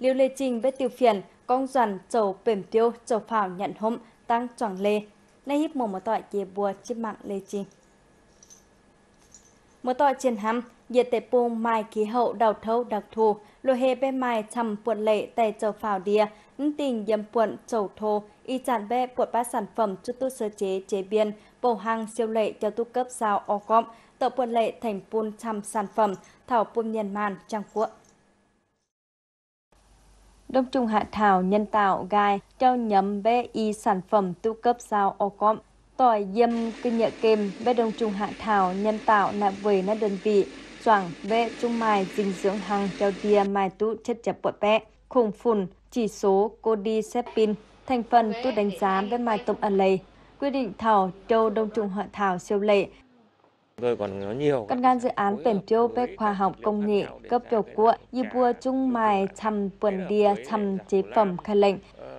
liêu lê trình với tiêu phiền công doàn chầu bềm tiêu, chầu phào nhận hôm tăng tròn lê. Nay hiếp mồm một tỏi dê bùa chiếc mạng lê trình một tỏi trên hăm nhiệt tệ bùng mai khí hậu đầu thâu đặc thù. Lô hề bê mai chầm puộn lệ tại chầu phào đìa tình dâm puộn, chầu thô. Y chản bê puộn ba sản phẩm chút tu sơ chế chế biên. Bầu hàng siêu lệ cho tu cấp sao, o cọm tờ puộn lệ thành buôn trăm sản phẩm, thảo buôn nhân màn trang cuộn Đông trùng hạ thảo nhân tạo gai cho nhấm bê y sản phẩm tu cấp sao o cọm tỏi dâm kinh nhựa kem bê đông trùng hạ thảo nhân tạo nạ về nạ đơn vị choàng bê trung mai dinh dưỡng hằng cho dia mai tu chất chập bọt bẹ. Khủng phùn, chỉ số codisepin thành phần tu đánh giá bê mai tổng ẩn lầy quy định thảo châu đông trùng hạ thảo siêu lệ Tôi còn có nhiều. Căn gan dự án bền tiêu về khoa học công nghệ cấp biểu của như bùa trung mài chăm vườn đia chăm chế phẩm khai lệnh.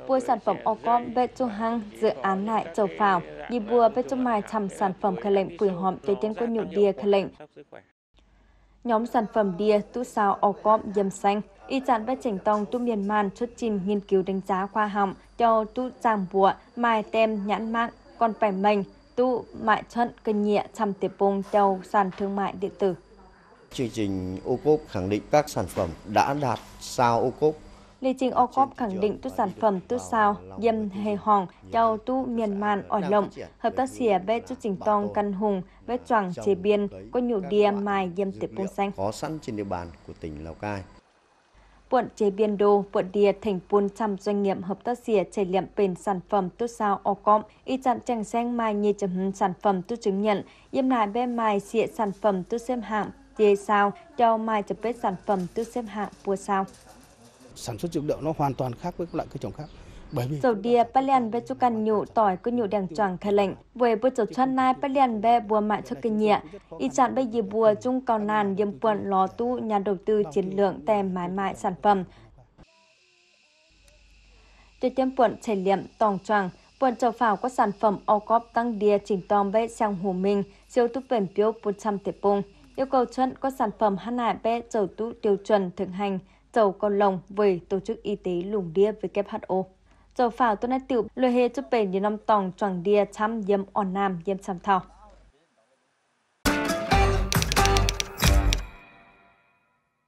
Bùa sản phẩm ô con về trung hăng dự án lại trầu phào. Như bùa về trung mài chăm sản phẩm khai lệnh phùi hòm chế tiếng quân nhụ đia khai lệnh. Nhóm sản phẩm đia tú sao ô con dâm xanh. Y chặn về chỉnh tông tu miền man xuất trình nghiên cứu đánh giá khoa học cho tu giang bùa mài tem nhãn mạng còn phải mình tu mại trận cân nhẹ trăm tiệp bông theo sàn thương mại điện tử. Chương trình ô cốp khẳng định các sản phẩm đã đạt sao ô cốp Lý trình ô cốp khẳng định tu sản phẩm tu sao dâm hề hòn châu tu miền man ỏi lộng hợp tác xìa bê tu trình tông căn hùng bê choàng chế biên có nhụ đia mai dâm tiệp bông xanh. Có sẵn trên địa bàn của tỉnh Lào Cai quận chế biên đô, quận địa thành buôn trăm doanh nghiệp hợp tác xỉa trải liệm bền sản phẩm tốt sao o com, y chặn chẳng xanh mai như chấm sản phẩm tốt chứng nhận, yếm lại bên mai xịa sản phẩm tốt xem hạng, dê sao, cho mai chập bếp sản phẩm tốt xem hạng, bùa sao. Sản xuất dược liệu nó hoàn toàn khác với các loại cây trồng khác dầu đia ba liền be cho căn nhụ tỏi có nhụ đèn choàng khai lệnh. Về bữa chợ chân nai ba liền be bùa mại cho kinh nhẹ. Y chặn bây giờ bùa chung còn nàn dâm quận lò tu nhà đầu tư chiến lượng tem mái mại sản phẩm. Cho tiêm quận trải liệm tòng choàng. Quận chầu phào có sản phẩm ô cóp tăng đia chỉnh tòm bê sang hồ minh siêu tu bền phiếu 100 tỷ bông. Yêu cầu chân có sản phẩm hát nại bê chầu tu tiêu chuẩn thực hành. Chầu con lồng về tổ chức y tế lùng đia WHO dầu phào tôi nói tiểu lùi hê giúp bền như năm tòng choàng đia chăm yếm on nam, yếm chăm thảo